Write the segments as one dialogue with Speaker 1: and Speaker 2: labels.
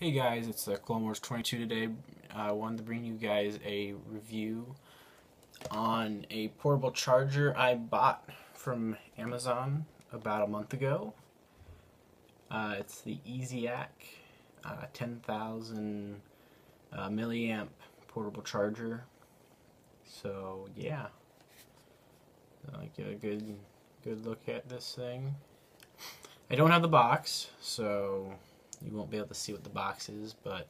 Speaker 1: Hey guys, it's uh, Clone Wars 22 today. I wanted to bring you guys a review on a portable charger I bought from Amazon about a month ago. Uh, it's the EasyAcc uh, 10,000 uh, milliamp portable charger. So yeah, I'll get a good good look at this thing. I don't have the box, so you won't be able to see what the box is, but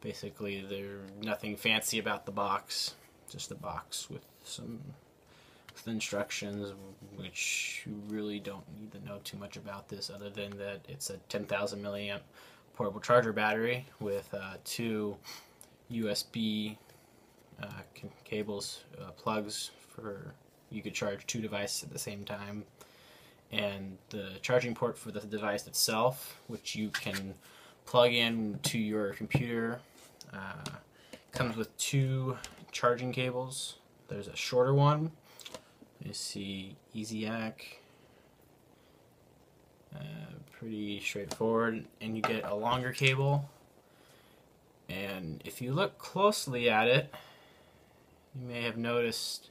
Speaker 1: basically there's nothing fancy about the box, just a box with some with instructions, which you really don't need to know too much about this other than that it's a 10,000 milliamp portable charger battery with uh, two USB uh, cables, uh, plugs for you could charge two devices at the same time and the charging port for the device itself, which you can plug in to your computer. Uh, comes with two charging cables. There's a shorter one. You see EasyAcc. Uh, pretty straightforward. And you get a longer cable. And if you look closely at it, you may have noticed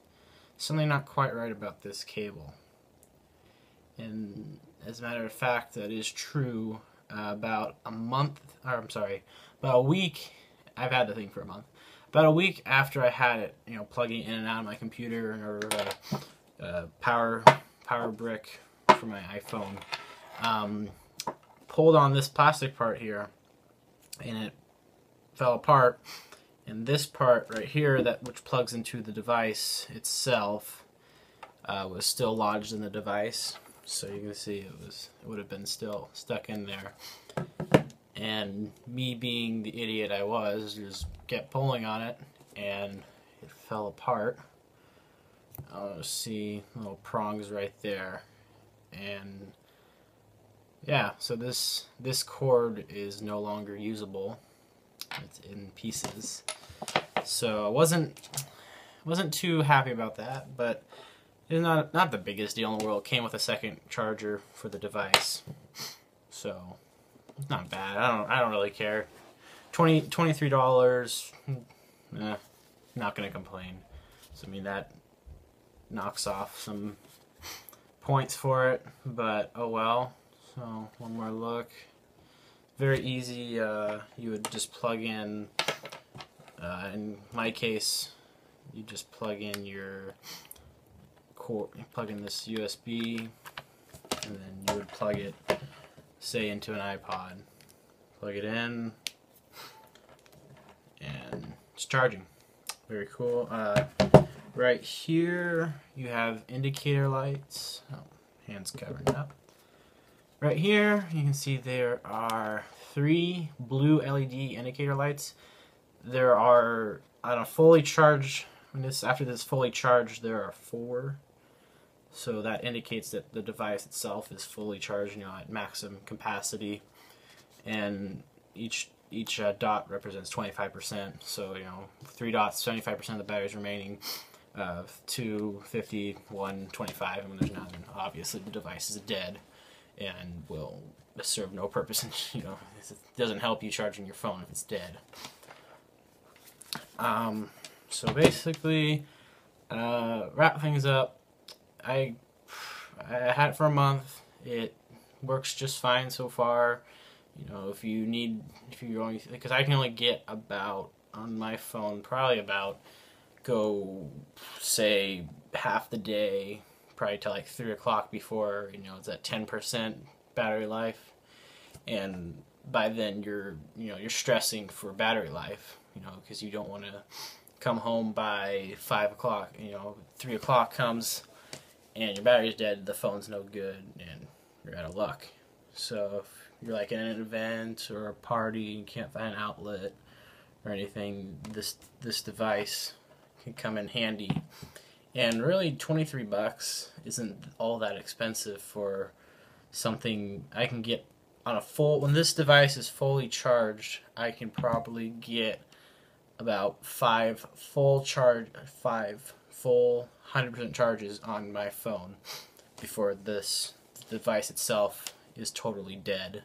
Speaker 1: something not quite right about this cable. And as a matter of fact, that is true. Uh, about a month, or I'm sorry, about a week. I've had the thing for a month. About a week after I had it, you know, plugging in and out of my computer or uh, uh, power power brick for my iPhone, um, pulled on this plastic part here, and it fell apart. And this part right here, that which plugs into the device itself, uh, was still lodged in the device so you can see it was it would have been still stuck in there. And me being the idiot I was just kept pulling on it and it fell apart. I'll see little prongs right there. And yeah so this this cord is no longer usable. It's in pieces. So I wasn't wasn't too happy about that but it's not not the biggest deal in the world. It came with a second charger for the device, so it's not bad. I don't I don't really care. 20 23 dollars. Eh, not gonna complain. So I mean that knocks off some points for it, but oh well. So one more look. Very easy. Uh, you would just plug in. Uh, in my case, you just plug in your cord, plug in this USB, and then you would plug it, say, into an iPod. Plug it in, and it's charging. Very cool. Uh, right here, you have indicator lights. Oh, hands covering up. Right here, you can see there are three blue LED indicator lights. There are, on a fully charged, when this after this fully charged, there are four so that indicates that the device itself is fully charged, you know, at maximum capacity, and each each uh, dot represents 25%. So you know, three dots, 75% of the battery is remaining. Uh, two, 50, one, 25. I mean, there's not. Obviously, the device is dead, and will serve no purpose. And you know, it doesn't help you charging your phone if it's dead. Um, so basically, uh, wrap things up I I had it for a month. It works just fine so far. You know, if you need, if you're going, because I can only get about on my phone probably about go say half the day, probably till like three o'clock before you know it's at ten percent battery life, and by then you're you know you're stressing for battery life. You know, because you don't want to come home by five o'clock. You know, three o'clock comes and your battery's dead, the phone's no good, and you're out of luck. So if you're like at an event or a party, and you can't find an outlet or anything, this this device can come in handy. And really, 23 bucks isn't all that expensive for something I can get on a full. When this device is fully charged, I can probably get about five full charge, five full 100% charges on my phone before this device itself is totally dead.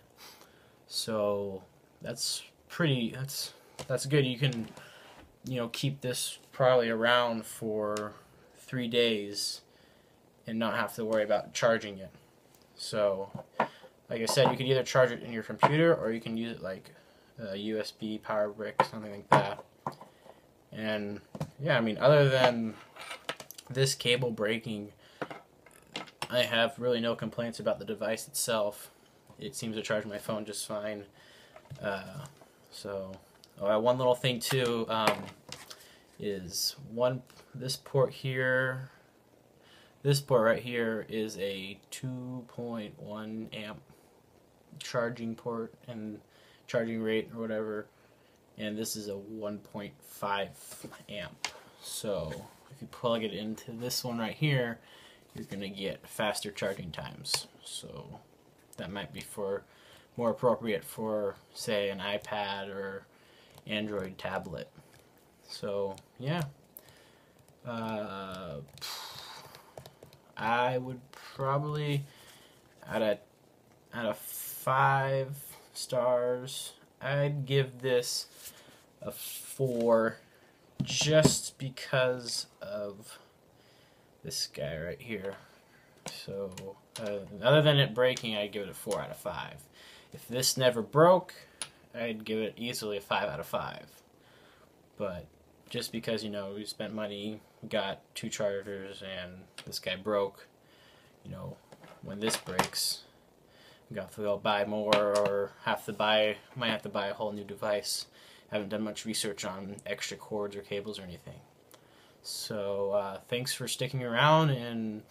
Speaker 1: So that's pretty. That's that's good. You can, you know, keep this probably around for three days and not have to worry about charging it. So, like I said, you can either charge it in your computer or you can use it like uh, a USB power brick, something like that. And yeah, I mean, other than this cable breaking, I have really no complaints about the device itself. It seems to charge my phone just fine. Uh, so, oh, one little thing too um, is one this port here. This port right here is a 2.1 amp charging port and charging rate or whatever, and this is a 1.5 amp. So if you plug it into this one right here, you're gonna get faster charging times. So that might be for more appropriate for say an iPad or Android tablet. So yeah, uh, I would probably out of out of five stars, I'd give this a four just because of this guy right here. So, uh, other than it breaking, I'd give it a 4 out of 5. If this never broke, I'd give it easily a 5 out of 5. But just because, you know, we spent money, got two chargers, and this guy broke, you know, when this breaks, we got to go buy more or have to buy, might have to buy a whole new device. Haven't done much research on extra cords or cables or anything. So uh, thanks for sticking around and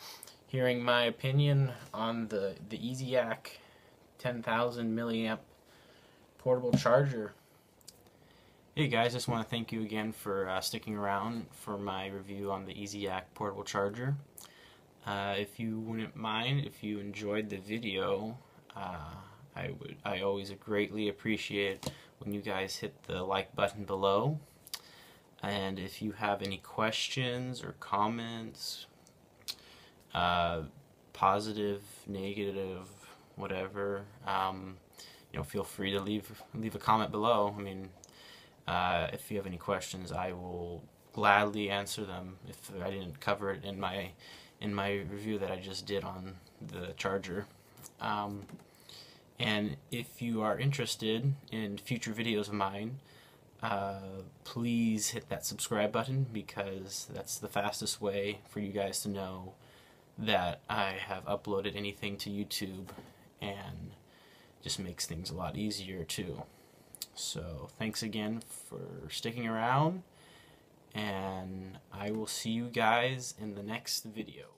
Speaker 1: hearing my opinion on the the EasyAcc 10,000 milliamp portable charger. Hey guys, just want to thank you again for uh, sticking around for my review on the EasyAcc portable charger. Uh, if you wouldn't mind, if you enjoyed the video, uh, I would I always greatly appreciate when you guys hit the like button below. And if you have any questions or comments, uh, positive, negative, whatever, um, you know, feel free to leave leave a comment below. I mean, uh, if you have any questions, I will gladly answer them if I didn't cover it in my in my review that I just did on the charger. Um, and if you are interested in future videos of mine, uh, please hit that subscribe button because that's the fastest way for you guys to know that I have uploaded anything to YouTube and just makes things a lot easier too. So thanks again for sticking around and I will see you guys in the next video.